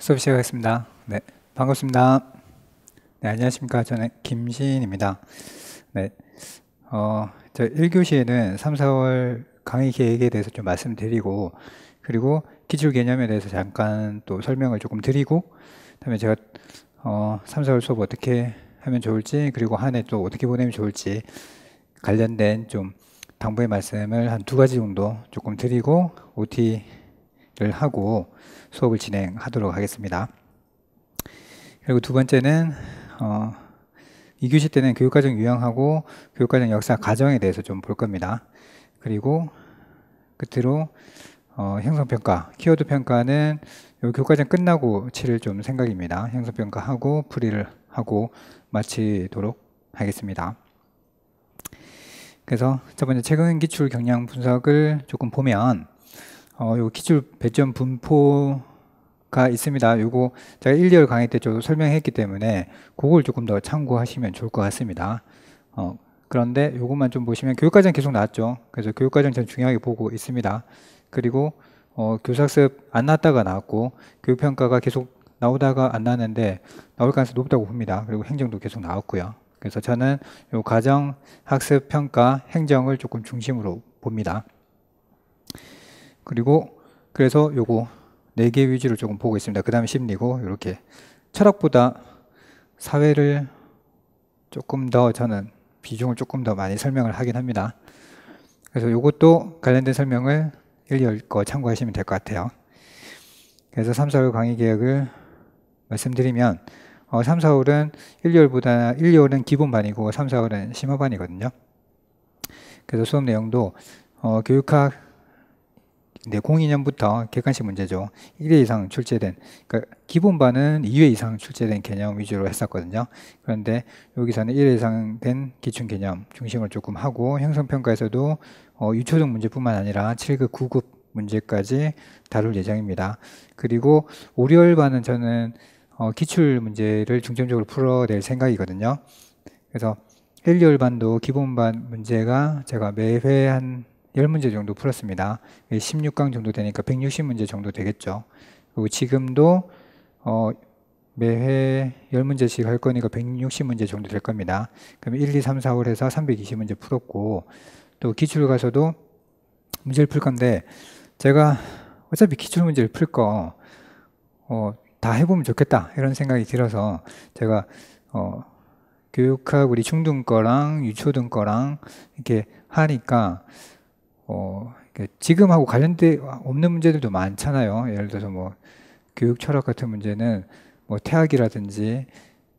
수업 시작하겠습니다. 네, 반갑습니다. 네, 안녕하십니까. 저는 김시인입니다. 네, 어, 저 1교시에는 3, 4월 강의 계획에 대해서 좀 말씀드리고, 그리고 기출 개념에 대해서 잠깐 또 설명을 조금 드리고, 그다음에 제가 어, 3, 4월 수업 어떻게 하면 좋을지, 그리고 한 해 또 어떻게 보내면 좋을지 관련된 좀 당부의 말씀을 한 두 가지 정도 조금 드리고, OT 를 하고 수업을 진행하도록 하겠습니다. 그리고 두 번째는 어, 2교시 때는 교육과정 유형하고 교육과정 역사 과정에 대해서 좀 볼 겁니다. 그리고 끝으로 어, 형성평가, 키워드 평가는 요 교과정 끝나고 치를 좀 생각입니다. 형성평가하고 풀이를 하고 마치도록 하겠습니다. 그래서 첫 번째 최근 기출 경량 분석을 조금 보면 어, 요 기출 배점 분포가 있습니다. 요거 제가 1, 2월 강의 때 좀 설명했기 때문에 그걸 조금 더 참고하시면 좋을 것 같습니다. 어, 그런데 요것만 좀 보시면 교육과정 계속 나왔죠. 그래서 교육과정 전 중요하게 보고 있습니다. 그리고 어, 교사학습 안 나왔다가 나왔고 교육평가가 계속 나오다가 안 나왔는데 나올 가능성이 높다고 봅니다. 그리고 행정도 계속 나왔고요. 그래서 저는 요 과정, 학습, 평가, 행정을 조금 중심으로 봅니다. 그리고 그래서 요거 네 개 위주로 조금 보고 있습니다. 그 다음에 심리고 이렇게 철학보다 사회를 조금 더 저는 비중을 조금 더 많이 설명을 하긴 합니다. 그래서 이것도 관련된 설명을 1, 2월 거 참고하시면 될 것 같아요. 그래서 3, 4월 강의 계획을 말씀드리면 어, 3, 4월은 1, 2월보다 1, 2월은 기본반이고 3, 4월은 심화반이거든요. 그래서 수업 내용도 어, 교육학 네, 02년부터 객관식 문제죠. 1회 이상 출제된, 그러니까 기본반은 2회 이상 출제된 개념 위주로 했었거든요. 그런데 여기서는 1회 이상 된 기출 개념 중심을 조금 하고 형성평가에서도 어, 유초등 문제뿐만 아니라 7급, 9급 문제까지 다룰 예정입니다. 그리고 오리얼반은 저는 어, 기출 문제를 중점적으로 풀어낼 생각이거든요. 그래서 1, 2월반도 기본반 문제가 제가 매회 한 10문제 정도 풀었습니다. 16강 정도 되니까 160문제 정도 되겠죠. 그리고 지금도 어, 매회 10문제씩 할 거니까 160문제 정도 될 겁니다. 그럼 1, 2, 3, 4월 해서 320문제 풀었고 또 기출 가서도 문제를 풀 건데 제가 어차피 기출 문제를 풀거 어, 다 해보면 좋겠다 이런 생각이 들어서 제가 어, 교육학 우리 중등 거랑 유초등 거랑 이렇게 하니까 어, 지금하고 관련돼 없는 문제들도 많잖아요. 예를 들어서 뭐 교육 철학 같은 문제는 뭐 태학이라든지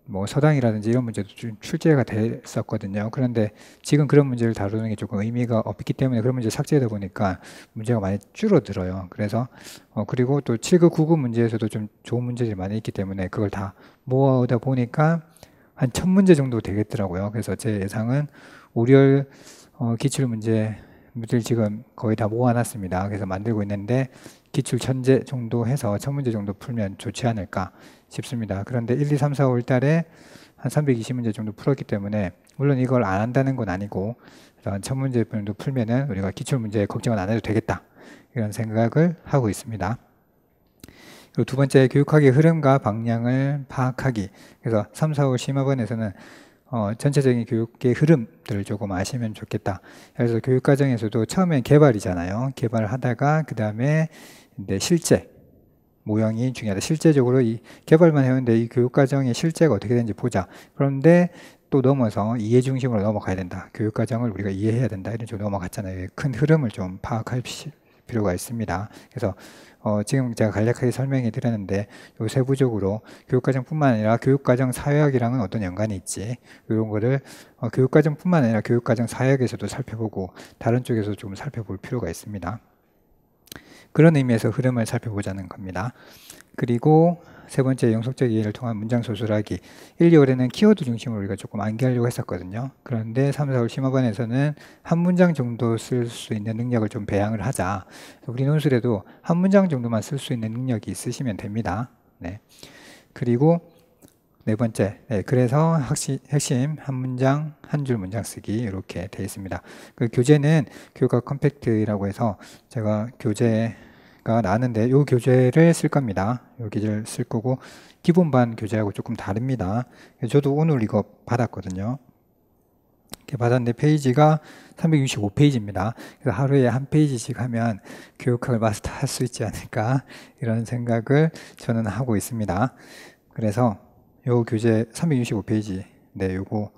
뭐 서당이라든지 이런 문제도 좀 출제가 됐었거든요. 그런데 지금 그런 문제를 다루는 게 조금 의미가 없기 때문에 그런 문제 삭제하다 보니까 문제가 많이 줄어들어요. 그래서 어 그리고 또 7급, 9급 문제에서도 좀 좋은 문제들이 많이 있기 때문에 그걸 다 모아오다 보니까 한 천 문제 정도 되겠더라고요. 그래서 제 예상은 5월 어 기출 문제 문제를 지금 거의 다 모아놨습니다. 그래서 만들고 있는데 기출 천재 정도 해서 천 문제 정도 풀면 좋지 않을까 싶습니다. 그런데 1, 2, 3, 4, 5월 달에 한 320문제 정도 풀었기 때문에 물론 이걸 안 한다는 건 아니고 천 문제 정도 풀면은 우리가 기출 문제 걱정은 안 해도 되겠다 이런 생각을 하고 있습니다. 그리고 두 번째 교육학의 흐름과 방향을 파악하기. 그래서 3, 4, 5 심화반에서는 어, 전체적인 교육의 흐름들을 조금 아시면 좋겠다. 그래서 교육 과정에서도 처음엔 개발이잖아요. 개발을 하다가 그 다음에 이제 실제 모형이 중요하다. 실제적으로 이 개발만 해오는데 이 교육 과정의 실제가 어떻게 되는지 보자. 그런데 또 넘어서 이해 중심으로 넘어가야 된다. 교육 과정을 우리가 이해해야 된다. 이런 쪽으로 넘어갔잖아요. 큰 흐름을 좀 파악할 필요가 있습니다. 그래서 어, 지금 제가 간략하게 설명해 드렸는데 요 세부적으로 교육과정뿐만 아니라 교육과정 사회학이랑은 어떤 연관이 있지 이런 거를 어, 교육과정뿐만 아니라 교육과정 사회학에서도 살펴보고 다른 쪽에서 좀 살펴볼 필요가 있습니다. 그런 의미에서 흐름을 살펴보자는 겁니다. 그리고 세 번째 영속적 이해를 통한 문장 소술하기 1, 2월에는 키워드 중심으로 우리가 조금 암기하려고 했었거든요. 그런데 3, 4월 심화반에서는 한 문장 정도 쓸 수 있는 능력을 좀 배양을 하자. 우리 논술에도 한 문장 정도만 쓸 수 있는 능력이 있으시면 됩니다. 네. 그리고 네 번째, 네, 그래서 핵심, 핵심 한 문장 한 줄 문장 쓰기 이렇게 되어 있습니다. 그 교재는 교과 컴팩트라고 해서 제가 교재 교재 가 나왔는데 이 교재를 쓸 겁니다. 이 교재를 쓸 거고 기본반 교재하고 조금 다릅니다. 저도 오늘 이거 받았거든요. 이렇게 받았는데 페이지가 365페이지입니다. 그래서 하루에 한 페이지씩 하면 교육학을 마스터할 수 있지 않을까 이런 생각을 저는 하고 있습니다. 그래서 요 교재 365페이지 네 요거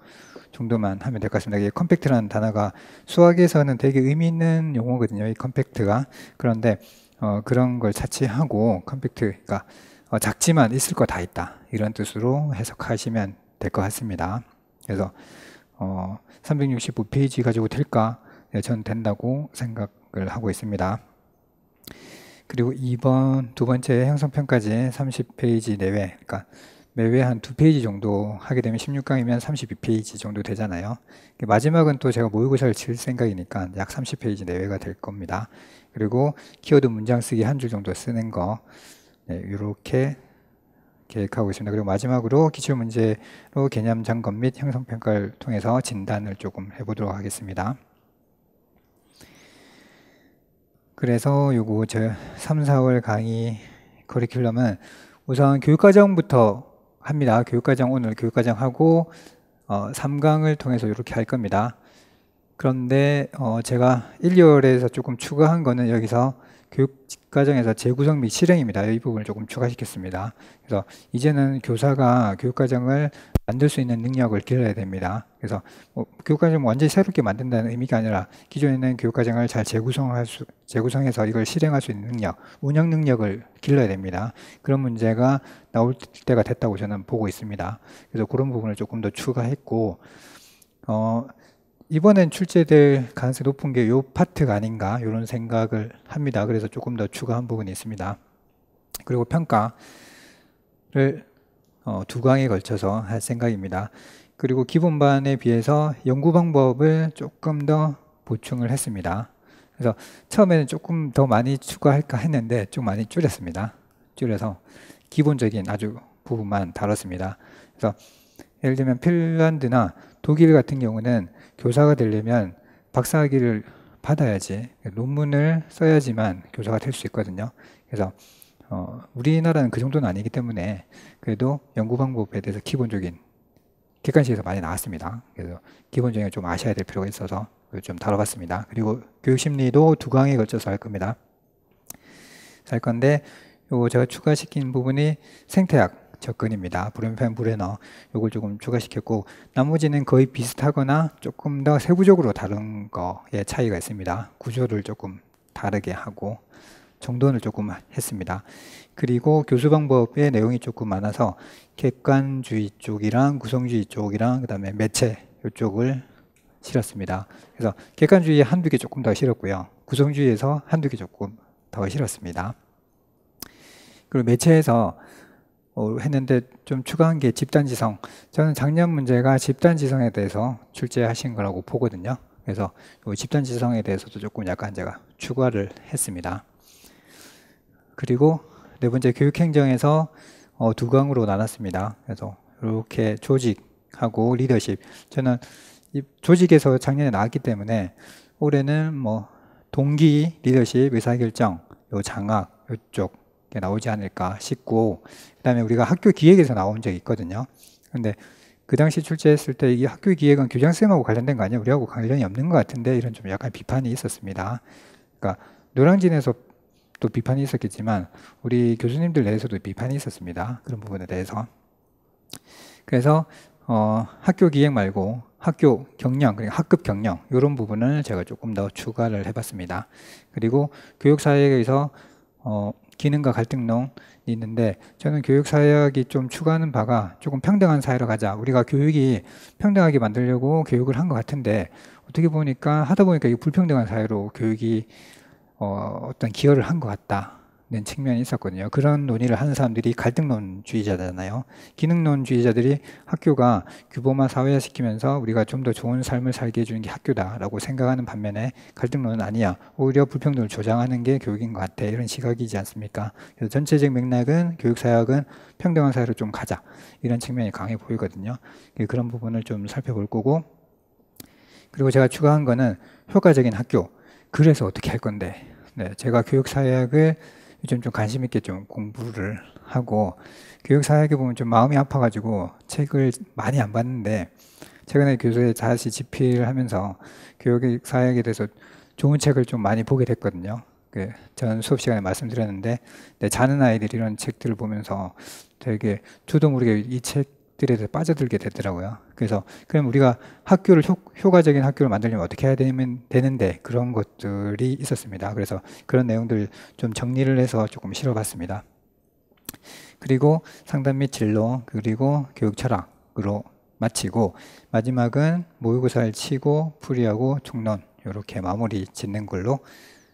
정도만 하면 될 것 같습니다. 이게 compact라는 단어가 수학에서는 되게 의미 있는 용어거든요. 이 compact가 그런데 어, 그런 걸 차치하고 compact가 어, 작지만 있을 거 다 있다 이런 뜻으로 해석하시면 될 것 같습니다. 그래서 어, 365페이지 가지고 될까? 네, 전 된다고 생각을 하고 있습니다. 그리고 2번 두 번째 형성편까지 30페이지 내외 그러니까 매회 한 두 페이지 정도 하게 되면 16강이면 32페이지 정도 되잖아요. 마지막은 또 제가 모의고사를 칠 생각이니까 약 30페이지 내외가 될 겁니다. 그리고 키워드 문장 쓰기 한 줄 정도 쓰는 거 네, 이렇게 계획하고 있습니다. 그리고 마지막으로 기출문제로 개념 점검 및 형성평가를 통해서 진단을 조금 해보도록 하겠습니다. 그래서 요거 저 3, 4월 강의 커리큘럼은 우선 교육과정부터 합니다. 교육과정 오늘 교육과정 하고 어, 3강을 통해서 이렇게 할 겁니다. 그런데 어, 제가 1, 2월에서 조금 추가한 거는 여기서 교육 과정에서 재구성 및 실행입니다. 이 부분을 조금 추가시켰습니다. 그래서 이제는 교사가 교육 과정을 만들 수 있는 능력을 길러야 됩니다. 그래서 뭐 교육 과정을 완전히 새롭게 만든다는 의미가 아니라 기존에 있는 교육 과정을 잘 재구성할 수, 재구성해서 이걸 실행할 수 있는 능력, 운영 능력을 길러야 됩니다. 그런 문제가 나올 때가 됐다고 저는 보고 있습니다. 그래서 그런 부분을 조금 더 추가했고, 어, 이번엔 출제될 가능성이 높은 게 요 파트가 아닌가 이런 생각을 합니다. 그래서 조금 더 추가한 부분이 있습니다. 그리고 평가를 어, 두 강에 걸쳐서 할 생각입니다. 그리고 기본반에 비해서 연구 방법을 조금 더 보충을 했습니다. 그래서 처음에는 조금 더 많이 추가할까 했는데 좀 많이 줄였습니다. 줄여서 기본적인 아주 부분만 다뤘습니다. 그래서 예를 들면 핀란드나 독일 같은 경우는 교사가 되려면 박사학위를 받아야지 논문을 써야지만 교사가 될 수 있거든요. 그래서 어, 우리나라는 그 정도는 아니기 때문에 그래도 연구 방법에 대해서 기본적인 객관식에서 많이 나왔습니다. 그래서 기본적인 좀 아셔야 될 필요가 있어서 좀 다뤄봤습니다. 그리고 교육 심리도 두 강에 걸쳐서 할 겁니다. 할 건데 요 제가 추가시킨 부분이 생태학 접근입니다. 브레펜 브레너 요걸 조금 추가시켰고 나머지는 거의 비슷하거나 조금 더 세부적으로 다른 거에 차이가 있습니다. 구조를 조금 다르게 하고 정돈을 조금 했습니다. 그리고 교수 방법의 내용이 조금 많아서 객관주의 쪽이랑 구성주의 쪽이랑 그다음에 매체 이쪽을 실었습니다. 그래서 객관주의 한두 개 조금 더 실었고요. 구성주의에서 한두 개 조금 더 실었습니다. 그리고 매체에서 어, 했는데 좀 추가한 게 집단지성. 저는 작년 문제가 집단지성에 대해서 출제하신 거라고 보거든요. 그래서 집단지성에 대해서도 조금 약간 제가 추가를 했습니다. 그리고 네 번째 교육행정에서 어, 두 강으로 나눴습니다. 그래서 이렇게 조직하고 리더십. 저는 조직에서 작년에 나왔기 때문에 올해는 뭐 동기, 리더십, 의사결정, 요 장악 이쪽 나오지 않을까 싶고 그다음에 우리가 학교 기획에서 나온 적이 있거든요. 근데 그 당시 출제했을 때 이 학교 기획은 교장 선생님하고 관련된 거 아니야? 우리하고 관련이 없는 것 같은데 이런 좀 약간 비판이 있었습니다. 그러니까 노량진에서 또 비판이 있었겠지만 우리 교수님들 내에서도 비판이 있었습니다. 그런 부분에 대해서. 그래서 어, 학교 기획 말고 학교 경영, 그러니까 학급 경영 이런 부분을 제가 조금 더 추가를 해봤습니다. 그리고 교육사회에서 어, 기능과 갈등론이 있는데 저는 교육 사역이 좀 추구하는 바가 조금 평등한 사회로 가자. 우리가 교육이 평등하게 만들려고 교육을 한 것 같은데 어떻게 보니까 하다 보니까 이 불평등한 사회로 교육이 어, 어떤 기여를 한 것 같다. 는 측면이 있었거든요. 그런 논의를 하는 사람들이 갈등론주의자잖아요. 기능론주의자들이 학교가 규범화 사회화시키면서 우리가 좀 더 좋은 삶을 살게 해주는 게 학교다라고 생각하는 반면에 갈등론은 아니야. 오히려 불평등을 조장하는 게 교육인 것 같아. 이런 시각이지 않습니까? 그래서 전체적 맥락은 교육사역은 평등한 사회로 좀 가자. 이런 측면이 강해 보이거든요. 그런 부분을 좀 살펴볼 거고 그리고 제가 추가한 거는 효과적인 학교. 그래서 어떻게 할 건데 네, 제가 교육사회학을 요즘 좀 관심 있게 좀 공부를 하고 교육사회학에 보면 좀 마음이 아파가지고 책을 많이 안 봤는데 최근에 교수에 다시 집필을 하면서 교육사회학에 대해서 좋은 책을 좀 많이 보게 됐거든요. 그전 수업 시간에 말씀드렸는데 네, 자는 아이들 이런 책들을 보면서 되게 저도 모르게 이 책 들에 대해 빠져들게 되더라고요. 그래서 그럼 우리가 학교를 효, 과적인 학교를 만들려면 어떻게 해야 되면 되는데 그런 것들이 있었습니다. 그래서 그런 내용들 좀 정리를 해서 조금 실어봤습니다. 그리고 상담 및 진로 그리고 교육 철학으로 마치고 마지막은 모의고사를 치고 풀이하고 총론 이렇게 마무리 짓는 걸로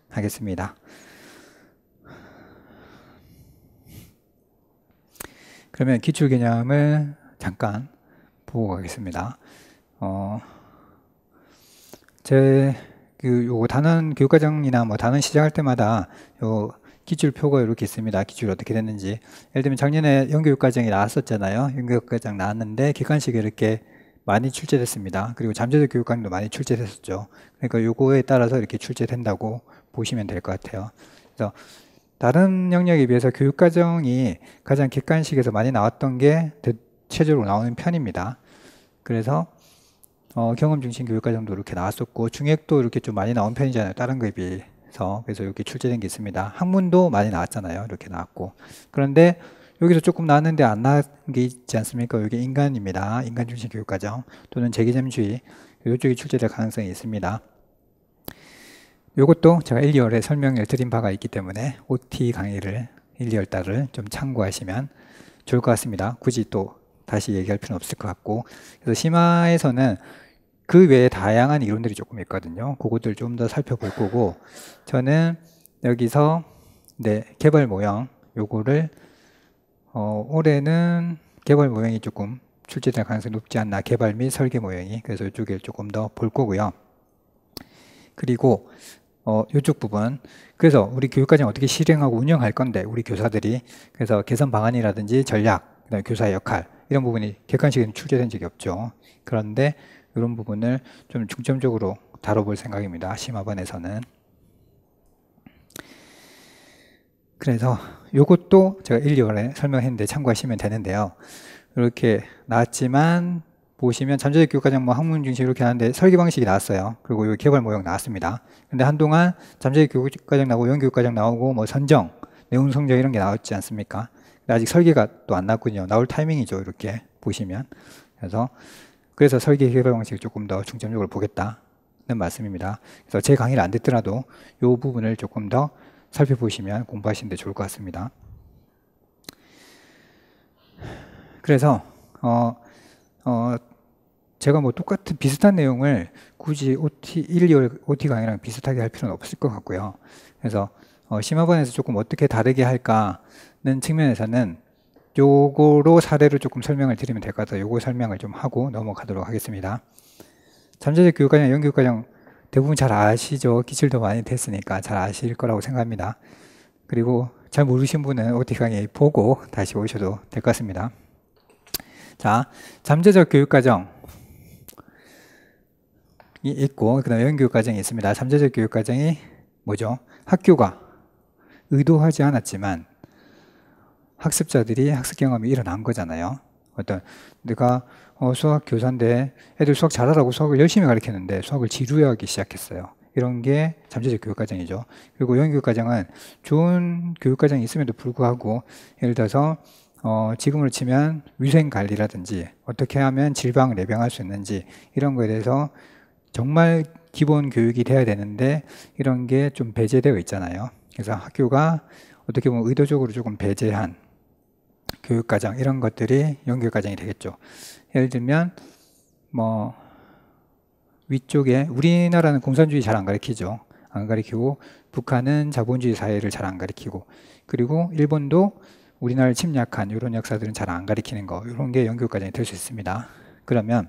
하겠습니다. 그러면 기출 개념을 잠깐 보고 가겠습니다. 어, 제, 그, 요 단원 교육과정이나 뭐 단원 시작할 때마다 요 기출표가 이렇게 있습니다. 기출 어떻게 됐는지. 예를 들면 작년에 연교육과정이 나왔었잖아요. 연교육과정 나왔는데 객관식이 이렇게 많이 출제됐습니다. 그리고 잠재적 교육과정도 많이 출제됐었죠. 그러니까 요거에 따라서 이렇게 출제된다고 보시면 될 것 같아요. 그래서 다른 영역에 비해서 교육과정이 가장 객관식에서 많이 나왔던 게대 체적으로 나오는 편입니다. 그래서 어, 경험 중심 교육과 정도 이렇게 나왔었고 중액도 이렇게 좀 많이 나온 편이잖아요. 다른 거에 비해서 그래서 이렇게 출제된 게 있습니다. 학문도 많이 나왔잖아요. 이렇게 나왔고 그런데 여기서 조금 나왔는데 안 나온 게 있지 않습니까? 여기 인간입니다. 인간 중심 교육 과정 또는 재개념주의 이쪽이 출제될 가능성이 있습니다. 이것도 제가 1, 2월에 설명을 드린 바가 있기 때문에 OT 강의를 1, 2월 달을 좀 참고하시면 좋을 것 같습니다. 굳이 또 다시 얘기할 필요는 없을 것 같고 그래서 심화에서는 그 외에 다양한 이론들이 조금 있거든요. 그것들 좀 더 살펴볼 거고 저는 여기서 네, 개발 모형 요거를 어, 올해는 개발 모형이 조금 출제될 가능성이 높지 않나 개발 및 설계 모형이 그래서 이쪽에 조금 더 볼 거고요. 그리고 어, 이쪽 부분. 그래서 우리 교육과정 어떻게 실행하고 운영할 건데 우리 교사들이 그래서 개선 방안이라든지 전략, 그다음에 교사의 역할 이런 부분이 객관식에는 출제된 적이 없죠. 그런데 이런 부분을 좀 중점적으로 다뤄볼 생각입니다. 심화반에서는. 그래서 이것도 제가 1, 2월에 설명했는데 참고하시면 되는데요. 이렇게 나왔지만 보시면 잠재적 교육과정 뭐 학문 중심 이렇게 하는데 설계 방식이 나왔어요. 그리고 이 개발 모형 나왔습니다. 근데 한동안 잠재적 교육과정 나오고 연교육과정 나오고 뭐 선정, 내용 성적 이런 게 나왔지 않습니까? 아직 설계가 또안 나왔군요. 나올 타이밍이죠. 이렇게 보시면. 그래서 그래서 설계 개발 방식을 조금 더 중점적으로 보겠다는 말씀입니다. 그래서 제 강의를 안 듣더라도 이 부분을 조금 더 살펴보시면 공부하시는데 좋을 것 같습니다. 그래서 어, 어, 제가 뭐 똑같은 비슷한 내용을 굳이 OT 1, 2월 OT 강의랑 비슷하게 할 필요는 없을 것 같고요. 그래서 어, 심화반에서 조금 어떻게 다르게 할까는 측면에서는 요거로 사례를 조금 설명을 드리면 될 것 같아요. 요거 설명을 좀 하고 넘어가도록 하겠습니다. 잠재적 교육과정, 연교육과정 대부분 잘 아시죠? 기출도 많이 됐으니까 잘 아실 거라고 생각합니다. 그리고 잘 모르신 분은 OT 강의 보고 다시 오셔도 될 것 같습니다. 자, 잠재적 교육과정 있고 그 다음에 연교육 과정이 있습니다. 잠재적 교육 과정이 뭐죠? 학교가 의도하지 않았지만 학습자들이 학습 경험이 일어난 거잖아요. 어떤 내가 어, 수학 교사인데 애들 수학 잘하라고 수학을 열심히 가르쳤는데 수학을 지루해하기 시작했어요. 이런 게 잠재적 교육 과정이죠. 그리고 연교육 과정은 좋은 교육 과정이 있음에도 불구하고 예를 들어서 어, 지금으로 치면 위생 관리라든지 어떻게 하면 질병을 예방할 수 있는지 이런 거에 대해서 정말 기본 교육이 돼야 되는데 이런 게 좀 배제되어 있잖아요. 그래서 학교가 어떻게 보면 의도적으로 조금 배제한 교육과정 이런 것들이 연교육과정이 되겠죠. 예를 들면 뭐 위쪽에 우리나라는 공산주의 잘 안 가르치죠. 안 가르치고 북한은 자본주의 사회를 잘 안 가르치고 그리고 일본도 우리나라를 침략한 이런 역사들은 잘 안 가르치는 거 이런 게 연교육과정이 될 수 있습니다. 그러면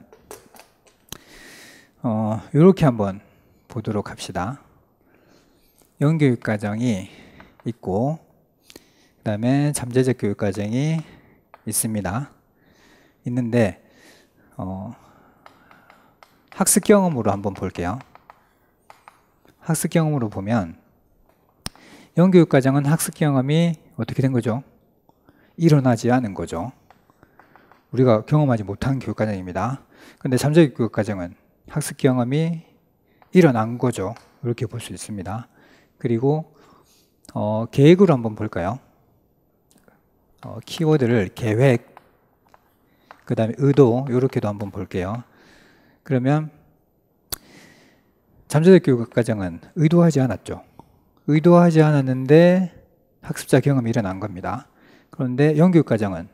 어, 이렇게 한번 보도록 합시다. 영교육 과정이 있고 그 다음에 잠재적 교육 과정이 있습니다. 있는데 어, 학습 경험으로 한번 볼게요. 학습 경험으로 보면 영교육 과정은 학습 경험이 어떻게 된 거죠? 일어나지 않은 거죠. 우리가 경험하지 못한 교육 과정입니다. 근데 잠재 교육 과정은 학습 경험이 일어난 거죠. 이렇게 볼 수 있습니다. 그리고 어, 계획으로 한번 볼까요? 어, 키워드를 계획, 그 다음에 의도 이렇게도 한번 볼게요. 그러면 잠재적 교육 과정은 의도하지 않았죠. 의도하지 않았는데 학습자 경험이 일어난 겁니다. 그런데 연교육 과정은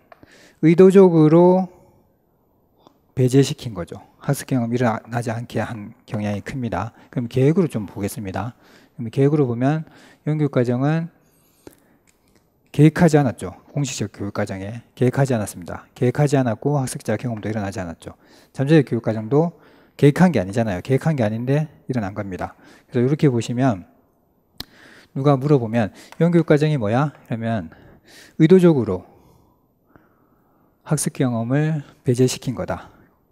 의도적으로 배제시킨 거죠. 학습 경험이 일어나지 않게 한 경향이 큽니다. 그럼 계획으로 좀 보겠습니다. 계획으로 보면 연교육 과정은 계획하지 않았죠. 공식적 교육 과정에 계획하지 않았습니다. 계획하지 않았고 학습자 경험도 일어나지 않았죠. 잠재적 교육 과정도 계획한 게 아니잖아요. 계획한 게 아닌데 일어난 겁니다. 그래서 이렇게 보시면 누가 물어보면 연교육 과정이 뭐야? 그러면 의도적으로 학습 경험을 배제시킨 거다.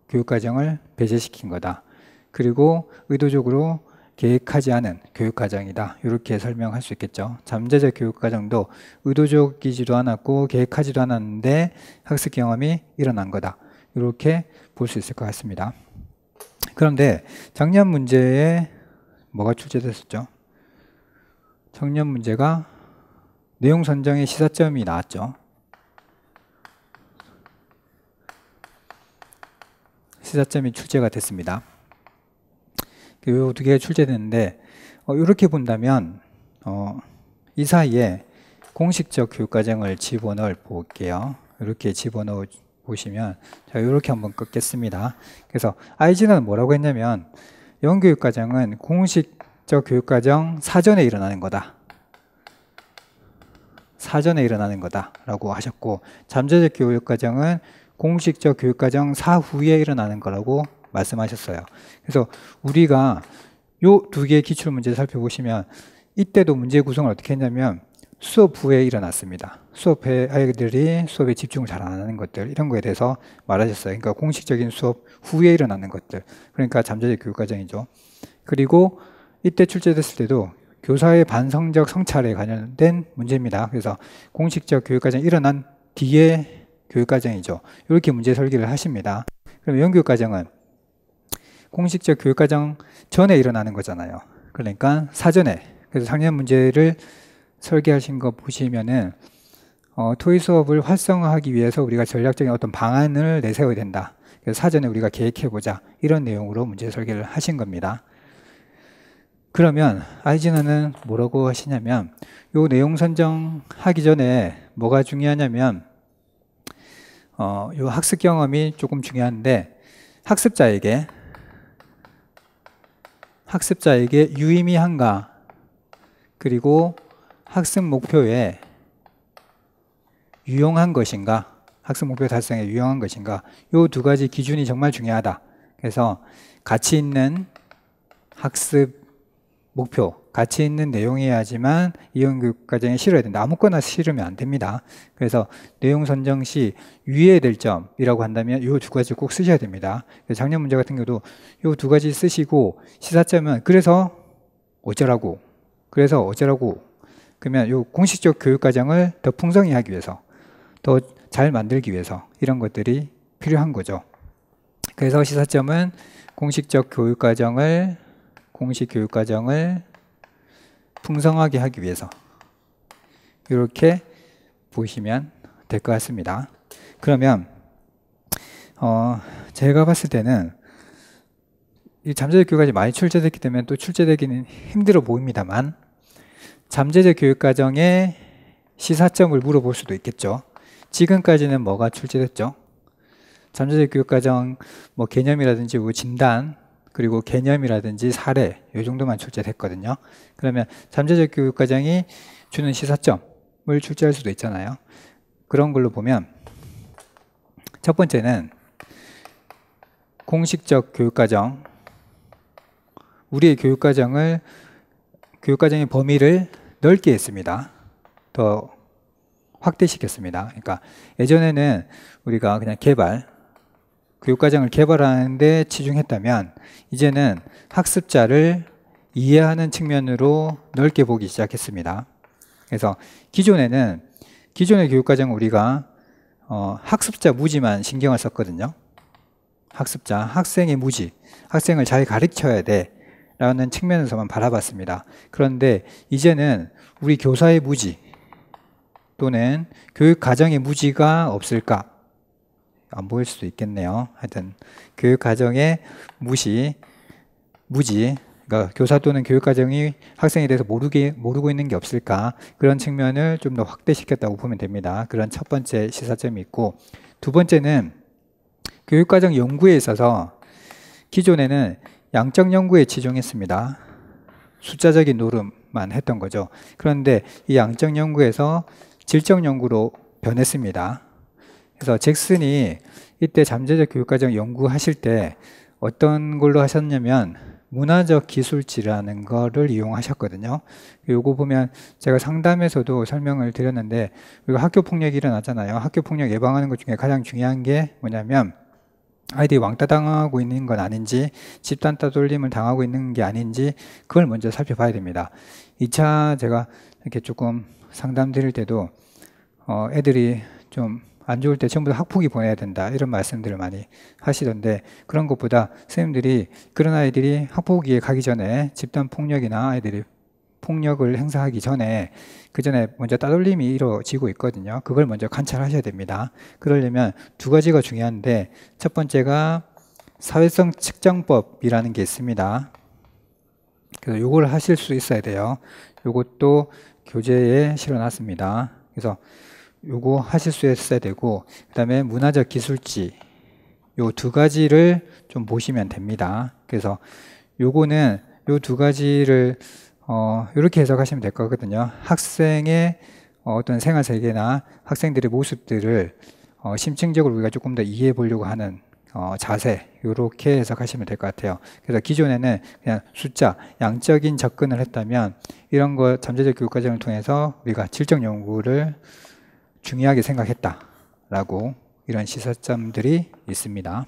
교육 과정을 배제시킨 거다. 그리고 의도적으로 계획하지 않은 교육 과정이다. 이렇게 설명할 수 있겠죠. 잠재적 교육 과정도 의도적이지도 않았고 계획하지도 않았는데 학습 경험이 일어난 거다. 이렇게 볼 수 있을 것 같습니다. 그런데 작년 문제에 뭐가 출제됐었죠? 작년 문제가 내용 선정의 시사점이 나왔죠. 시사점이 출제가 됐습니다. 이두 개가 출제됐는데 어, 이렇게 본다면 어, 이 사이에 공식적 교육과정을 집어넣을 볼게요. 이렇게 집어넣어 보시면 자 이렇게 한번 꺾겠습니다. 그래서 IG는 뭐라고 했냐면 영교육과정은 공식적 교육과정 사전에 일어나는 거다. 사전에 일어나는 거다라고 하셨고 잠재적 교육과정은 공식적 교육과정 사후에 일어나는 거라고 말씀하셨어요. 그래서 우리가 요 두 개의 기출 문제 살펴보시면 이때도 문제 구성을 어떻게 했냐면 수업 후에 일어났습니다. 수업에 아이들이 수업에 집중을 잘 안 하는 것들 이런 거에 대해서 말하셨어요. 그러니까 공식적인 수업 후에 일어나는 것들. 그러니까 잠재적 교육 과정이죠. 그리고 이때 출제됐을 때도 교사의 반성적 성찰에 관련된 문제입니다. 그래서 공식적 교육 과정이 일어난 뒤에 교육 과정이죠. 이렇게 문제 설계를 하십니다. 그럼 연교육 과정은 공식적 교육 과정 전에 일어나는 거잖아요. 그러니까 사전에 그래서 작년 문제를 설계하신 거 보시면은 어, 토의 수업을 활성화하기 위해서 우리가 전략적인 어떤 방안을 내세워야 된다. 그래서 사전에 우리가 계획해보자. 이런 내용으로 문제 설계를 하신 겁니다. 그러면 아이진아는 뭐라고 하시냐면 요 내용 선정하기 전에 뭐가 중요하냐면 어, 요 학습 경험이 조금 중요한데 학습자에게 학습자에게 유의미한가? 그리고 학습 목표에 유용한 것인가? 학습 목표 달성에 유용한 것인가? 이 두 가지 기준이 정말 중요하다. 그래서 가치 있는 학습 목표, 가치 있는 내용이어야지만 이용교육 과정에 실어야 된다. 아무거나 실으면 안 됩니다. 그래서 내용 선정 시 유의해야 될 점이라고 한다면 이 두 가지 꼭 쓰셔야 됩니다. 작년 문제 같은 경우도 이 두 가지 쓰시고 시사점은 그래서 어쩌라고 그래서 어쩌라고 그러면 이 공식적 교육 과정을 더 풍성히 하기 위해서 더 잘 만들기 위해서 이런 것들이 필요한 거죠. 그래서 시사점은 공식적 교육 과정을 공식 교육 과정을 풍성하게 하기 위해서 이렇게 보시면 될 것 같습니다. 그러면 어, 제가 봤을 때는 이 잠재적 교육까지 많이 출제됐기 때문에 또 출제되기는 힘들어 보입니다만 잠재적 교육 과정의 시사점을 물어볼 수도 있겠죠. 지금까지는 뭐가 출제됐죠? 잠재적 교육 과정 뭐 개념이라든지 뭐 진단 그리고 개념이라든지 사례 이 정도만 출제됐거든요. 그러면 잠재적 교육 과정이 주는 시사점을 출제할 수도 있잖아요. 그런 걸로 보면 첫 번째는 공식적 교육 과정 우리의 교육 과정을 교육 과정의 범위를 넓게 했습니다. 더 확대시켰습니다. 그러니까 예전에는 우리가 그냥 개발 교육과정을 개발하는데 치중했다면 이제는 학습자를 이해하는 측면으로 넓게 보기 시작했습니다. 그래서 기존에는 기존의 교육과정은 우리가 어, 학습자 무지만 신경을 썼거든요. 학습자, 학생의 무지, 학생을 잘 가르쳐야 돼. 라는 측면에서만 바라봤습니다. 그런데 이제는 우리 교사의 무지 또는 교육 과정의 무지가 없을까? 안 보일 수도 있겠네요. 하여튼 교육 과정의 무시, 무지, 그러니까 교사 또는 교육 과정이 학생에 대해서 모르게 모르고 있는 게 없을까? 그런 측면을 좀 더 확대시켰다고 보면 됩니다. 그런 첫 번째 시사점이 있고 두 번째는 교육 과정 연구에 있어서 기존에는 양적 연구에 치중했습니다. 숫자적인 노름만 했던 거죠. 그런데 이 양적 연구에서 질적 연구로 변했습니다. 그래서 잭슨이 이때 잠재적 교육과정 연구하실 때 어떤 걸로 하셨냐면 문화적 기술지라는 거를 이용하셨거든요. 요거 보면 제가 상담에서도 설명을 드렸는데 우리가 학교 폭력이 일어나잖아요. 학교 폭력 예방하는 것 중에 가장 중요한 게 뭐냐면 아이들이 왕따 당하고 있는 건 아닌지 집단 따돌림을 당하고 있는 게 아닌지 그걸 먼저 살펴봐야 됩니다. 2차 제가 이렇게 조금 상담 드릴 때도 어 애들이 좀 안 좋을 때 전부 다 학폭이 보내야 된다 이런 말씀들을 많이 하시던데 그런 것보다 선생님들이 그런 아이들이 학폭위에 가기 전에 집단 폭력이나 아이들이 폭력을 행사하기 전에 그 전에 먼저 따돌림이 이루어지고 있거든요. 그걸 먼저 관찰하셔야 됩니다. 그러려면 두 가지가 중요한데 첫 번째가 사회성 측정법이라는 게 있습니다. 그래서 요걸 하실 수 있어야 돼요. 요것도 교재에 실어놨습니다. 그래서 요거 하실 수 있어야 되고 그다음에 문화적 기술지 요 두 가지를 좀 보시면 됩니다. 그래서 요거는 요 두 가지를 어, 이렇게 해석하시면 될 거거든요. 학생의 어, 떤 생활 세계나 학생들의 모습들을 어, 심층적으로 우리가 조금 더 이해해 보려고 하는 어, 자세 이렇게 해석하시면 될 것 같아요. 그래서 기존에는 그냥 숫자 양적인 접근을 했다면 이런 거 잠재적 교육 과정을 통해서 우리가 질적 연구를 중요하게 생각했다라고 이런 시사점들이 있습니다.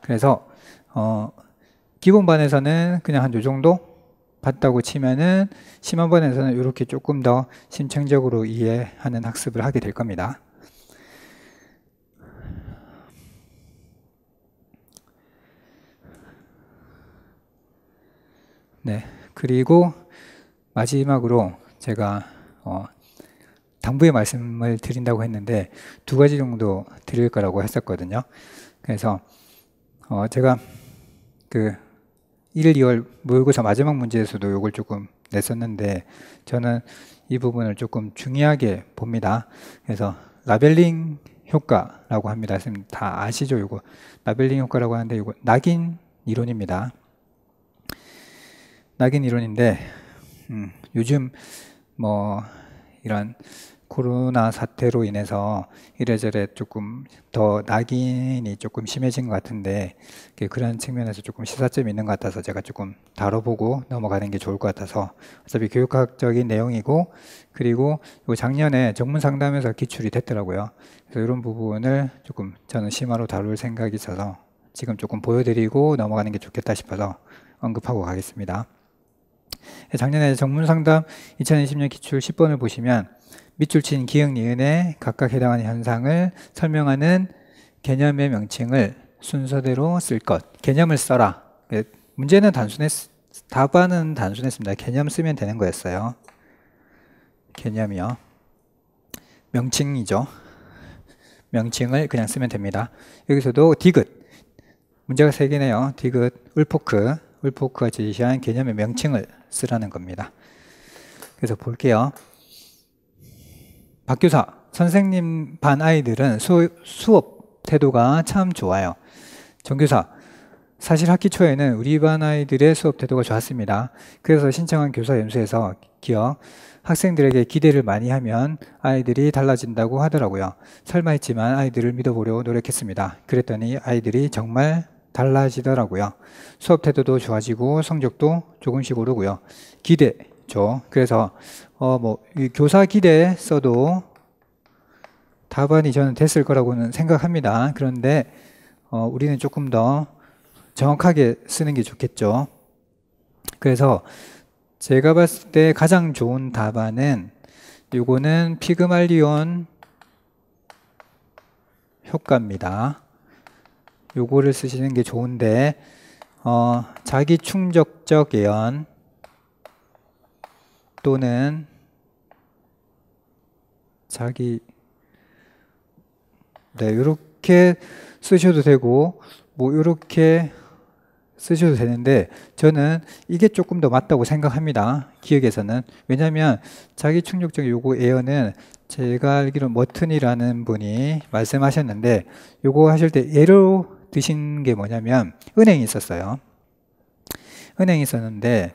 그래서 어, 기본반에서는 그냥 한 요 정도 봤다고 치면은 심화반에서는 이렇게 조금 더 심층적으로 이해하는 학습을 하게 될 겁니다. 네. 그리고 마지막으로 제가 어, 당부의 말씀을 드린다고 했는데 두 가지 정도 드릴 거라고 했었거든요. 그래서 어, 제가 그 1, 2월 모의고사 마지막 문제에서도 이걸 조금 냈었는데 저는 이 부분을 조금 중요하게 봅니다. 그래서 라벨링 효과라고 합니다. 선생님 다 아시죠? 이거 라벨링 효과라고 하는데 이거 낙인 이론입니다. 낙인 이론인데 음, 요즘 뭐 이런 코로나 사태로 인해서 이래저래 조금 더 낙인이 조금 심해진 것 같은데 그런 측면에서 조금 시사점이 있는 것 같아서 제가 조금 다뤄보고 넘어가는 게 좋을 것 같아서 어차피 교육학적인 내용이고 그리고 작년에 전문 상담에서 기출이 됐더라고요. 그래서 이런 부분을 조금 저는 심화로 다룰 생각이 있어서 지금 조금 보여드리고 넘어가는 게 좋겠다 싶어서 언급하고 가겠습니다. 작년에 전문 상담 2020년 기출 10번을 보시면 밑줄 친 기억, 니은에 각각 해당하는 현상을 설명하는 개념의 명칭을 순서대로 쓸 것. 개념을 써라. 예, 문제는 단순했, 답안은 단순했습니다. 개념 쓰면 되는 거였어요. 개념이요. 명칭이죠. 명칭을 그냥 쓰면 됩니다. 여기서도 디귿. 문제가 세 개네요. 디귿, 울포크. 울포크가 제시한 개념의 명칭을 쓰라는 겁니다. 그래서 볼게요. 박 교사, 선생님 반 아이들은 수, 수업 태도가 참 좋아요. 정 교사, 사실 학기 초에는 우리 반 아이들의 수업 태도가 좋았습니다. 그래서 신청한 교사 연수에서 기억, 학생들에게 기대를 많이 하면 아이들이 달라진다고 하더라고요. 설마 했지만 아이들을 믿어보려고 노력했습니다. 그랬더니 아이들이 정말 달라지더라고요. 수업 태도도 좋아지고 성적도 조금씩 오르고요. 기대죠. 그래서 어 뭐 교사 기대 써도 답안이 저는 됐을 거라고는 생각합니다. 그런데 어 우리는 조금 더 정확하게 쓰는 게 좋겠죠. 그래서 제가 봤을 때 가장 좋은 답안은 요거는 피그말리온 효과입니다. 요거를 쓰시는 게 좋은데 어, 자기 충족적 예언 또는 자기 네, 이렇게 쓰셔도 되고 뭐 이렇게 쓰셔도 되는데 저는 이게 조금 더 맞다고 생각합니다. 기억에서는 왜냐하면 자기 충족적 요구 예언은 제가 알기로 머튼이라는 분이 말씀하셨는데 요거 하실 때 예로 드신 게 뭐냐면 은행이 있었어요. 은행이 있었는데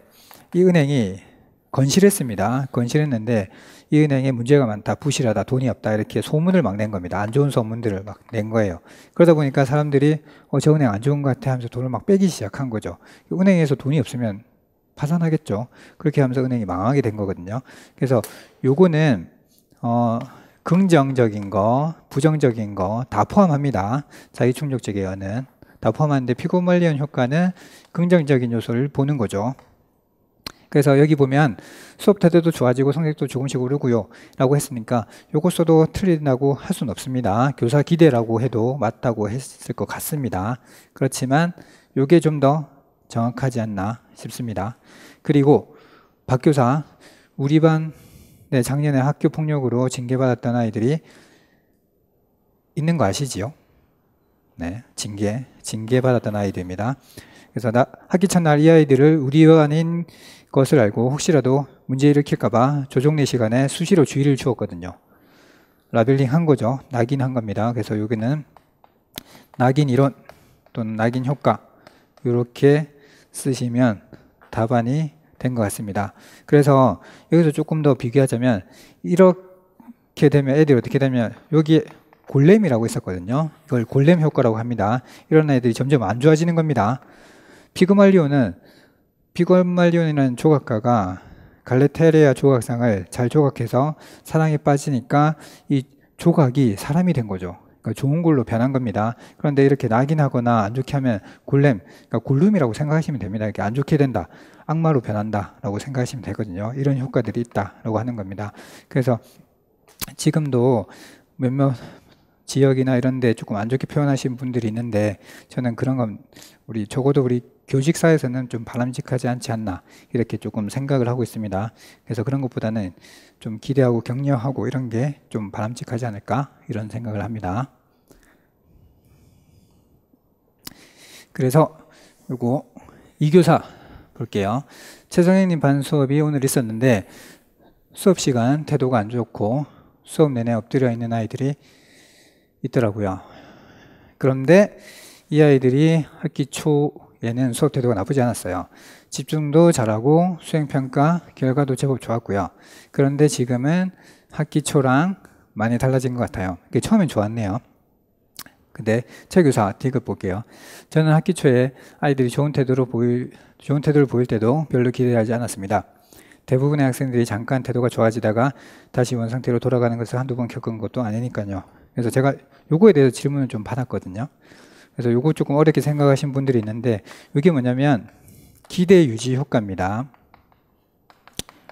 이 은행이 건실했습니다. 건실했는데 이 은행에 문제가 많다, 부실하다, 돈이 없다 이렇게 소문을 막 낸 겁니다. 안 좋은 소문들을 막 낸 거예요. 그러다 보니까 사람들이 어, 저 은행 안 좋은 것 같아 하면서 돈을 막 빼기 시작한 거죠. 은행에서 돈이 없으면 파산하겠죠. 그렇게 하면서 은행이 망하게 된 거거든요. 그래서 요거는 어, 긍정적인 거, 부정적인 거 다 포함합니다. 자기 충족적 예언은 다 포함하는데 피고멀리언 효과는 긍정적인 요소를 보는 거죠. 그래서 여기 보면 수업 태도도 좋아지고 성적도 조금씩 오르고요 라고 했으니까 요거 써도 틀린다고 할 수는 없습니다 교사 기대라고 해도 맞다고 했을 것 같습니다 그렇지만 요게 좀 더 정확하지 않나 싶습니다 그리고 박교사 우리 반 네, 작년에 학교 폭력으로 징계받았던 아이들이 있는 거 아시지요? 네, 징계, 징계받았던 아이들입니다. 그래서 나, 학기 첫날 이 아이들을 우리 반인 것을 알고 혹시라도 문제 일으킬까봐 조종내 시간에 수시로 주의를 주었거든요. 라벨링 한 거죠. 낙인 한 겁니다. 그래서 여기는 낙인 이론 또는 낙인 효과 이렇게 쓰시면 답안이 된 것 같습니다. 그래서 여기서 조금 더 비교하자면 이렇게 되면 애들이 어떻게 되면 여기 골렘이라고 있었거든요. 이걸 골렘 효과라고 합니다. 이런 애들이 점점 안 좋아지는 겁니다. 피그말리오는 피그말리온이라는 조각가가 갈레테레아 조각상을 잘 조각해서 사랑에 빠지니까 이 조각이 사람이 된 거죠. 그러니까 좋은 걸로 변한 겁니다. 그런데 이렇게 낙인하거나 안 좋게 하면 골렘, 그러니까 골룸이라고 생각하시면 됩니다. 이렇게 안 좋게 된다, 악마로 변한다라고 생각하시면 되거든요. 이런 효과들이 있다라고 하는 겁니다. 그래서 지금도 몇몇 지역이나 이런 데 조금 안 좋게 표현하신 분들이 있는데 저는 그런 건 우리 적어도 우리 교직사에서는 좀 바람직하지 않지 않나 이렇게 조금 생각을 하고 있습니다. 그래서 그런 것보다는 좀 기대하고 격려하고 이런 게 좀 바람직하지 않을까 이런 생각을 합니다. 그래서 요거 이교사 볼게요. 최성현님 반 수업이 오늘 있었는데 수업 시간 태도가 안 좋고 수업 내내 엎드려 있는 아이들이 있더라고요. 그런데 이 아이들이 학기 초 에는 수업 태도가 나쁘지 않았어요. 집중도 잘하고 수행평가 결과도 제법 좋았고요. 그런데 지금은 학기 초랑 많이 달라진 것 같아요. 처음엔 좋았네요. 근데 최 교사 디귿 볼게요. 저는 학기 초에 아이들이 좋은 태도로 보일 좋은 태도를 보일 때도 별로 기대하지 않았습니다. 대부분의 학생들이 잠깐 태도가 좋아지다가 다시 원상태로 돌아가는 것을 한두 번 겪은 것도 아니니까요. 그래서 제가 요거에 대해서 질문을 좀 받았거든요. 그래서 요거 조금 어렵게 생각하신 분들이 있는데 이게 뭐냐면 기대 유지 효과입니다.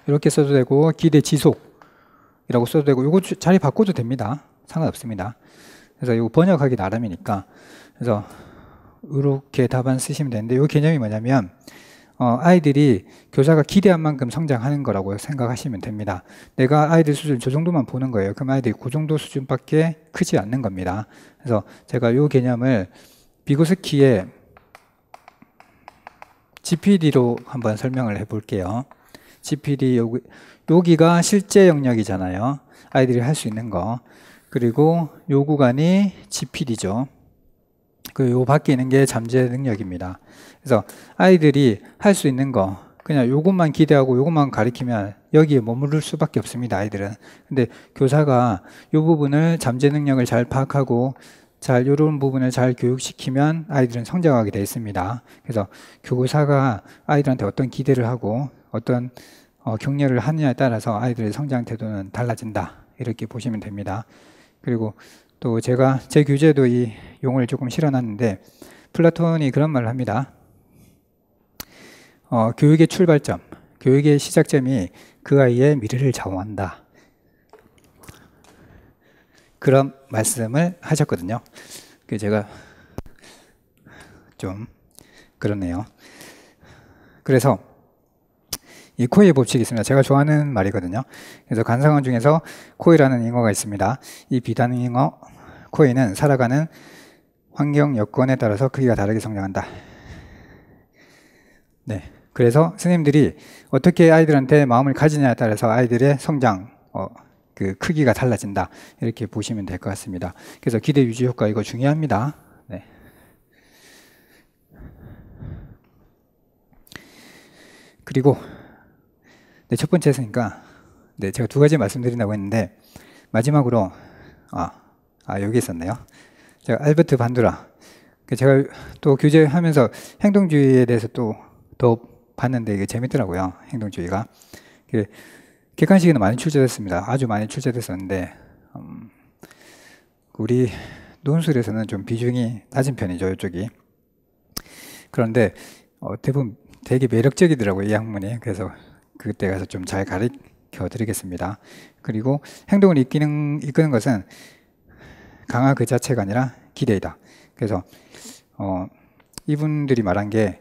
이렇게 써도 되고 기대 지속이라고 써도 되고 요거 자리 바꿔도 됩니다. 상관없습니다. 그래서 이거 번역하기 나름이니까 그래서 이렇게 답안 쓰시면 되는데 이 개념이 뭐냐면 어, 아이들이 교사가 기대한 만큼 성장하는 거라고 생각하시면 됩니다. 내가 아이들 수준 저 정도만 보는 거예요. 그럼 아이들이 그 정도 수준밖에 크지 않는 겁니다. 그래서 제가 이 개념을 비고스키의 GPD로 한번 설명을 해볼게요. GPD 여기, 여기가 실제 영역이잖아요. 아이들이 할 수 있는 거. 그리고 요 구간이 GPD죠. 그요 밖에 있는 게 잠재 능력입니다. 그래서 아이들이 할 수 있는 거 그냥 요것만 기대하고 요것만 가리키면 여기에 머무를 수밖에 없습니다. 아이들은. 근데 교사가 요 부분을 잠재 능력을 잘 파악하고 잘 이런 부분을 잘 교육시키면 아이들은 성장하게 되어 있습니다. 그래서 교사가 아이들한테 어떤 기대를 하고 어떤 어, 격려를 하느냐에 따라서 아이들의 성장 태도는 달라진다. 이렇게 보시면 됩니다. 그리고 또 제가 제 교재도 이 용어를 조금 실어놨는데 플라톤이 그런 말을 합니다. 어, 교육의 출발점, 교육의 시작점이 그 아이의 미래를 좌우한다. 그런 말씀을 하셨거든요. 그 제가 좀 그렇네요. 그래서 이 코이의 법칙이 있습니다. 제가 좋아하는 말이거든요. 그래서 관상어 중에서 코이라는 잉어가 있습니다. 이 비단 잉어 코이는 살아가는 환경 여건에 따라서 크기가 다르게 성장한다. 네. 그래서 스님들이 어떻게 아이들한테 마음을 가지냐에 따라서 아이들의 성장, 어, 그 크기가 달라진다. 이렇게 보시면 될 것 같습니다. 그래서 기대 유지 효과 이거 중요합니다. 네. 그리고 네, 첫 번째였으니까 네, 제가 두 가지 말씀드린다고 했는데 마지막으로 아, 아 여기 있었네요. 제가 알베트 반두라 그 제가 또 교제하면서 행동주의에 대해서 또 더 봤는데 이게 재밌더라고요. 행동주의가 그 객관식에는 많이 출제됐습니다. 아주 많이 출제됐었는데 음, 우리 논술에서는 좀 비중이 낮은 편이죠. 이쪽이 그런데 어, 대부분 되게 매력적이더라고요. 이 학문이 그래서 그때 가서 좀 잘 가르쳐 드리겠습니다. 그리고 행동을 이끄는, 이끄는 것은 강화 그 자체가 아니라 기대이다. 그래서 어, 이분들이 말한 게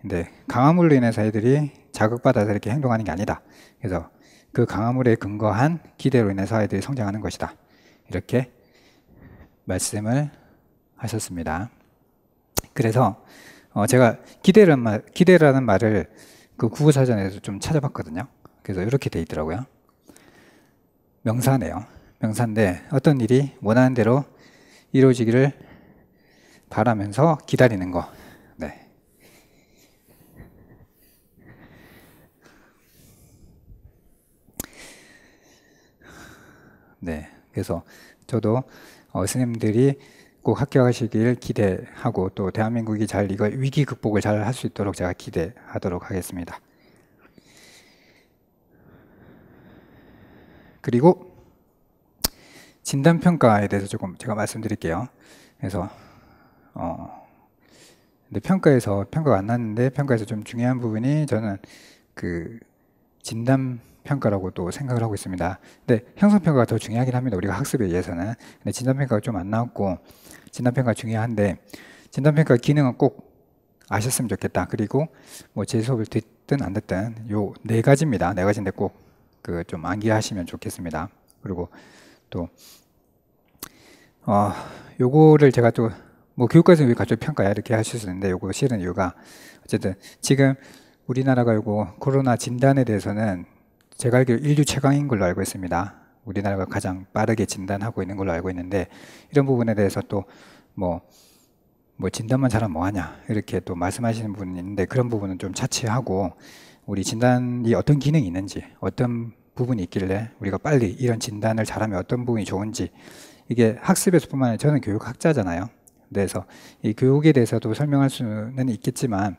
근데 강화물로 인해서 애들이 자극받아서 이렇게 행동하는 게 아니다. 그래서 그 강화물에 근거한 기대로 인해서 아이들이 성장하는 것이다. 이렇게 말씀을 하셨습니다. 그래서 어 제가 기대라는 말, 기대라는 말을 그 국어사전에서 좀 찾아봤거든요. 그래서 이렇게 돼 있더라고요. 명사네요. 명사인데 어떤 일이 원하는 대로 이루어지기를 바라면서 기다리는 거. 네. 네. 그래서 저도 어, 스님들이 꼭 합격하시길 기대하고 또 대한민국이 잘 이거 위기 극복을 잘 할 수 있도록 제가 기대하도록 하겠습니다. 그리고 진단 평가에 대해서 조금 제가 말씀드릴게요. 그래서 어 근데 평가에서 평가가 안 났는데 평가에서 좀 중요한 부분이 저는 그 진단 평가라고 또 생각을 하고 있습니다. 근데 형성 평가가 더 중요하긴 합니다. 우리가 학습에 의해서는. 근데 진단 평가가 좀 안 나왔고 진단 평가 중요한데 진단 평가 기능은 꼭 아셨으면 좋겠다. 그리고 뭐 제 수업을 듣든 안 듣든 요 네 가지입니다. 네 가지인데 꼭 그 좀 암기하시면 좋겠습니다. 그리고 또 어, 요거를 제가 또 뭐 교육과에서 왜 갑자기 평가야 이렇게 하실 수 있는데 요거 싫은 이유가 어쨌든 지금 우리나라가 요거 코로나 진단에 대해서는 제가 알기로 인류 최강인 걸로 알고 있습니다. 우리나라가 가장 빠르게 진단하고 있는 걸로 알고 있는데 이런 부분에 대해서 또뭐 뭐 진단만 잘하면 뭐하냐 이렇게 또 말씀하시는 분이 있는데 그런 부분은 좀 차치하고 우리 진단이 어떤 기능이 있는지 어떤 부분이 있길래 우리가 빨리 이런 진단을 잘하면 어떤 부분이 좋은지 이게 학습에서뿐만 아니라 저는 교육학자잖아요. 그래서 이 교육에 대해서도 설명할 수는 있겠지만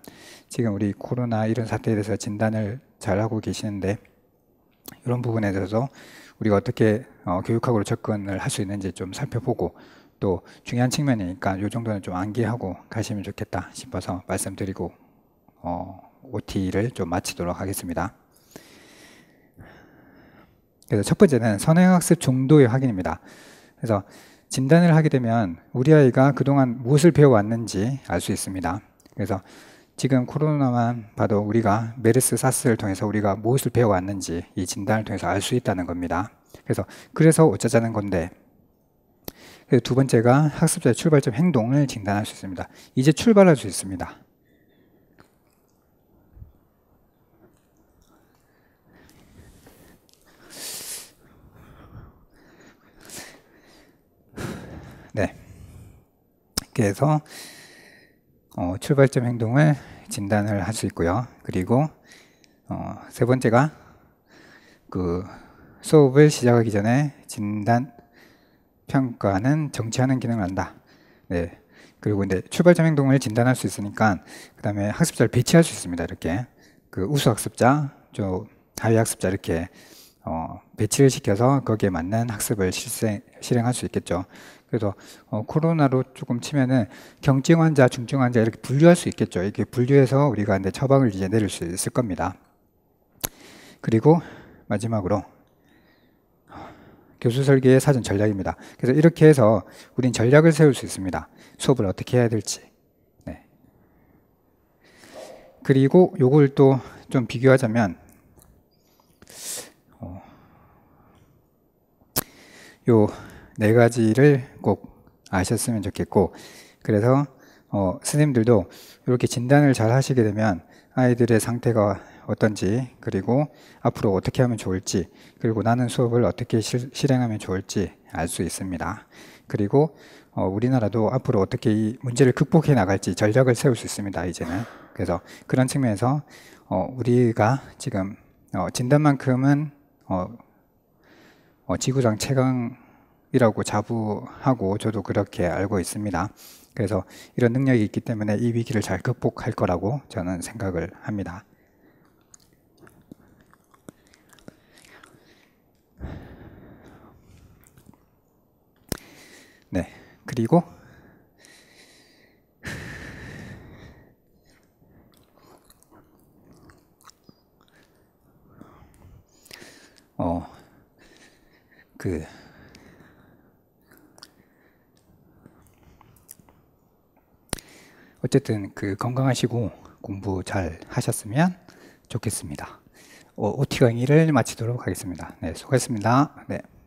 지금 우리 코로나 이런 사태에 대해서 진단을 잘하고 계시는데 이런 부분에 대해서 우리가 어떻게 어, 교육학으로 접근을 할 수 있는지 좀 살펴보고 또 중요한 측면이니까 이 정도는 좀 암기하고 가시면 좋겠다 싶어서 말씀드리고 어, OT를 좀 마치도록 하겠습니다. 그래서 첫 번째는 선행학습 정도의 확인입니다. 그래서 진단을 하게 되면 우리 아이가 그동안 무엇을 배워왔는지 알 수 있습니다. 그래서 지금 코로나만 봐도 우리가 메르스, 사스를 통해서 우리가 무엇을 배워왔는지 이 진단을 통해서 알 수 있다는 겁니다. 그래서 그래서 어쩌자는 건데 두 번째가 학습자의 출발점 행동을 진단할 수 있습니다. 이제 출발할 수 있습니다. 네. 그래서 어, 출발점 행동을 진단을 할 수 있고요. 그리고 어, 세 번째가 그 수업을 시작하기 전에 진단 평가는 정치하는 기능을 한다. 네. 그리고 이제 출발점 행동을 진단할 수 있으니까 그다음에 학습자를 배치할 수 있습니다. 이렇게 그 우수 학습자, 저 하위 학습자 이렇게 어, 배치를 시켜서 거기에 맞는 학습을 실생, 실행할 수 있겠죠. 그래서 어, 코로나로 조금 치면은 경증 환자, 중증 환자 이렇게 분류할 수 있겠죠. 이렇게 분류해서 우리가 이제 처방을 이제 내릴 수 있을 겁니다. 그리고 마지막으로 교수 설계의 사전 전략입니다. 그래서 이렇게 해서 우린 전략을 세울 수 있습니다. 수업을 어떻게 해야 될지. 네. 그리고 요걸 또 좀 비교하자면 어, 요 네 가지를 꼭 아셨으면 좋겠고 그래서 어, 선생님들도 이렇게 진단을 잘 하시게 되면 아이들의 상태가 어떤지 그리고 앞으로 어떻게 하면 좋을지 그리고 나는 수업을 어떻게 실, 실행하면 좋을지 알 수 있습니다. 그리고 어, 우리나라도 앞으로 어떻게 이 문제를 극복해 나갈지 전략을 세울 수 있습니다. 이제는 그래서 그런 측면에서 어, 우리가 지금 어, 진단만큼은 어, 어, 지구상 최강 이라고 자부하고 저도 그렇게 알고 있습니다. 그래서 이런 능력이 있기 때문에 이 위기를 잘 극복할 거라고 저는 생각을 합니다. 네, 그리고 어, 그 어쨌든 그 건강하시고 공부 잘 하셨으면 좋겠습니다. 어, OT 강의를 마치도록 하겠습니다. 네, 수고했습니다. 네.